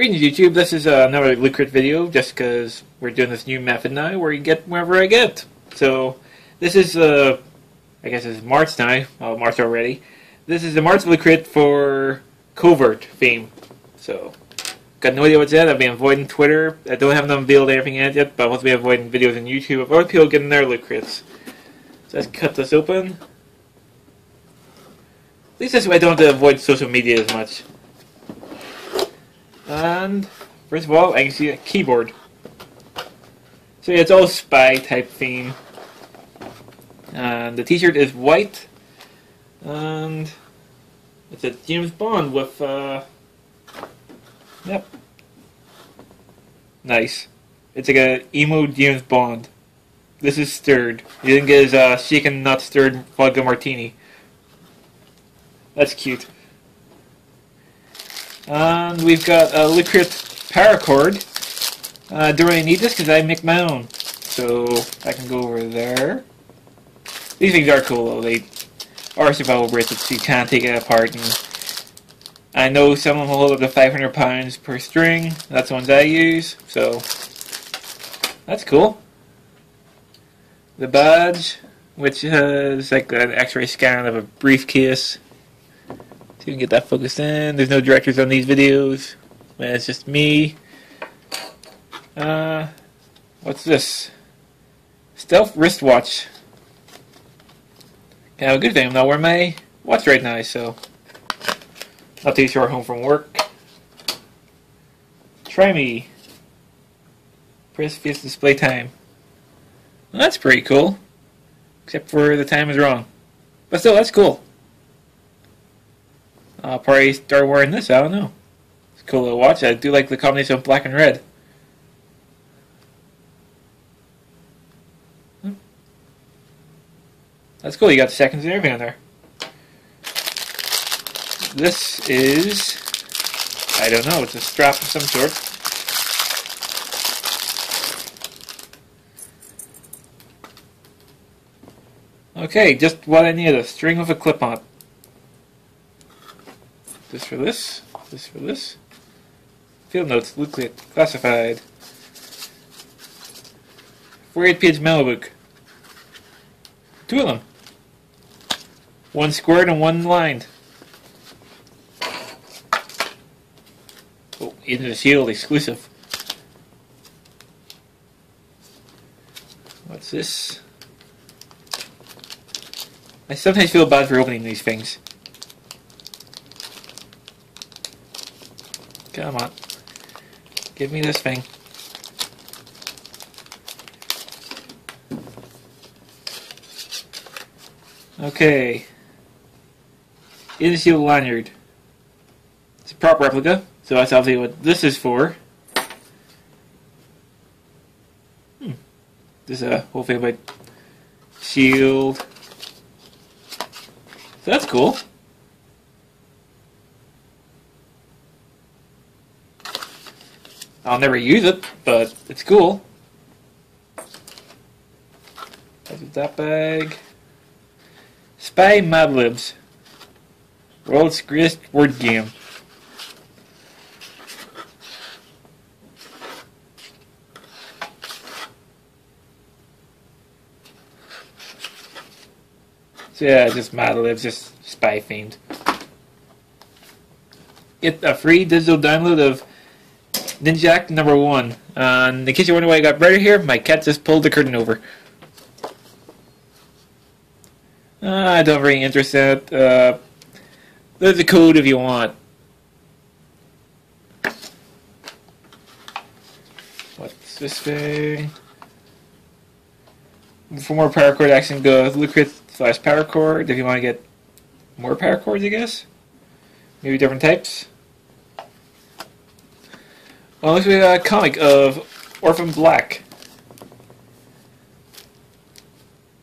Greetings YouTube, this is uh, another Loot video just because we're doing this new method now where you get wherever I get. So this is, uh, I guess it's March now, well March already. This is the March Loot for Covert theme. So, got no idea what's in I've been avoiding Twitter. I don't have them unveiled anything yet, but I've also been avoiding videos on YouTube of other people getting their Loot So let's cut this open. At least this way I don't have to avoid social media as much. And first of all, I can see a keyboard. So yeah, it's all spy type theme. And the t-shirt is white. And it's a James Bond with, uh, yep. Nice. It's like a emo James Bond. This is stirred. He didn't get his uh, shaken, not stirred vodka martini. That's cute. And we've got a Loot Crate paracord. I uh, don't really need this because I make my own. So I can go over there. These things are cool though. They are survival bracelets, you can't take it apart. And I know some of them hold up to 500 pounds per string. That's the ones I use. So that's cool. The badge, which has like an X-ray scan of a briefcase. So you can get that focused in. There's no directors on these videos. Man, it's just me. Uh, what's this? Stealth wristwatch. Yeah, good thing I'm not wearing my watch right now, so not too short home from work. Try me. Press face display time. Well, that's pretty cool. Except for the time is wrong. But still, that's cool. I'll probably start wearing this. I don't know. It's cool little watch. I do like the combination of black and red. That's cool. You got the seconds and everything on there. This is, I don't know, it's a strap of some sort. Okay, just what I need, a string with a clip on it. This for this, this for this. Field notes, Loot Crate, classified. 48 page memo book. Two of them. One squared and one lined. Oh, into the shield exclusive. What's this? I sometimes feel bad for opening these things. Come on. Give me this thing. Okay. Inseal lanyard. It's a prop replica, so that's obviously what this is for. Hmm. This is a whole thing about shield. So that's cool. I'll never use it, but it's cool. that bag. Spy Mad Libs. World's greatest word game. So yeah, just Mad Libs, just spy themed. Get a free digital download of Ninjak number one. In case you wonder why I got brighter here, my cat just pulled the curtain over. Uh, I don't really interested. Uh, there's a code if you want. What's this thing? For more paracord action, go Loot Crate slash paracord if you want to get more paracords, I guess. Maybe different types. Well, looks like a comic of Orphan Black.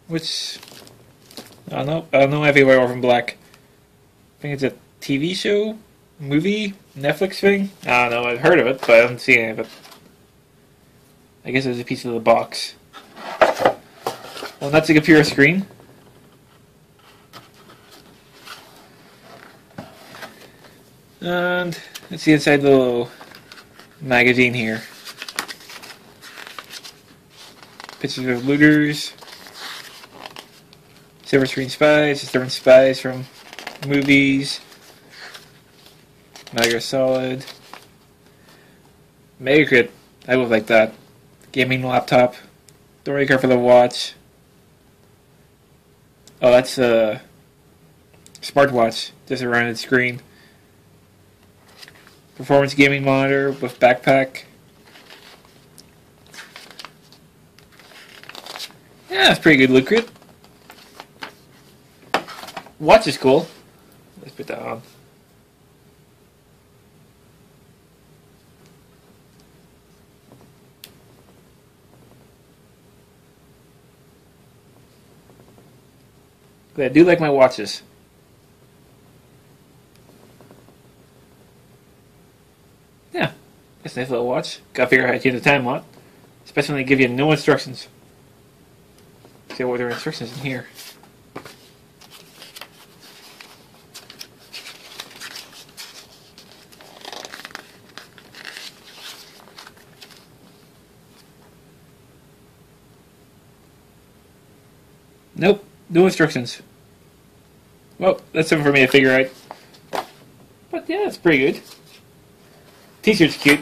Which, I don't know, I don't know anything about Orphan Black. I think it's a TV show, movie, Netflix thing? I don't know, I've heard of it, but I haven't seen any of it. I guess it's a piece of the box. Well, that's a computer screen. And let's see inside the little magazine here. Pictures of looters. Silver screen spies, different spies from movies. Gear Solid. Mega Crate. I would like that. Gaming laptop. Don't for the watch. Oh, that's a smartwatch. Just a rounded screen. Performance gaming monitor with backpack. Yeah, it's pretty good look. Watch is cool. Let's put that on. But I do like my watches. Yeah, that's a nice little watch. Gotta figure out how to change the time on. Especially when they give you no instructions. See what their instructions in here. Nope, no instructions. Well, that's something for me to figure out. But yeah, it's pretty good. T-shirt's cute.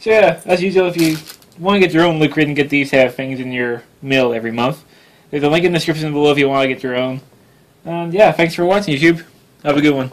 So yeah, as usual, if you want to get your own Loot Crate and get these half things in your mail every month, there's a link in the description below if you want to get your own. And yeah, thanks for watching YouTube. Have a good one.